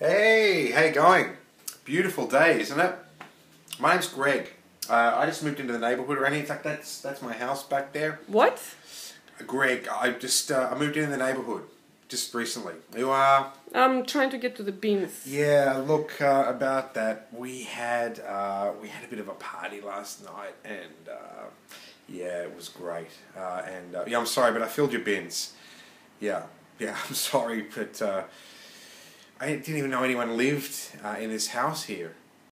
Hey, how you going? Beautiful day, isn't it? My name's Greg. Uh, I just moved into the neighbourhood around here. In fact, that's that's my house back there. What? Greg, I just uh, I moved into the neighbourhood just recently. You are? I'm trying to get to the beans. Yeah. Look uh, about that. We had uh, we had a bit of a party last night, and uh, yeah, it was great. Uh, and uh, yeah, I'm sorry, but I filled your bins. Yeah, yeah. I'm sorry, but uh, I didn't even know anyone lived uh, in this house here.